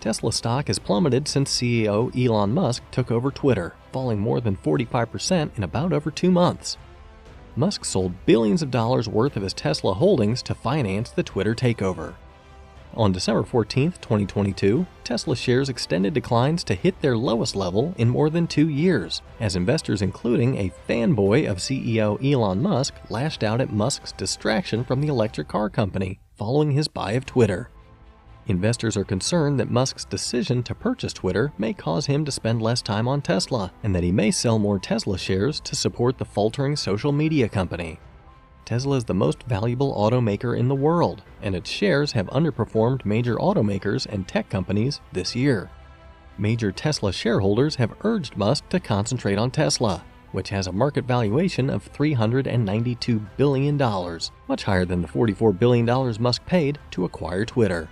Tesla stock has plummeted since CEO Elon Musk took over Twitter, falling more than 45% in about over two months. Musk sold billions of dollars worth of his Tesla holdings to finance the Twitter takeover. On December 14, 2022, Tesla shares extended declines to hit their lowest level in more than two years, as investors, including a fanboy of CEO Elon Musk, lashed out at Musk's distraction from the electric car company following his buy of Twitter. Investors are concerned that Musk's decision to purchase Twitter may cause him to spend less time on Tesla, and that he may sell more Tesla shares to support the faltering social media company. Tesla is the most valuable automaker in the world, and its shares have underperformed major automakers and tech companies this year. Major Tesla shareholders have urged Musk to concentrate on Tesla, which has a market valuation of $392 billion, much higher than the $44 billion Musk paid to acquire Twitter.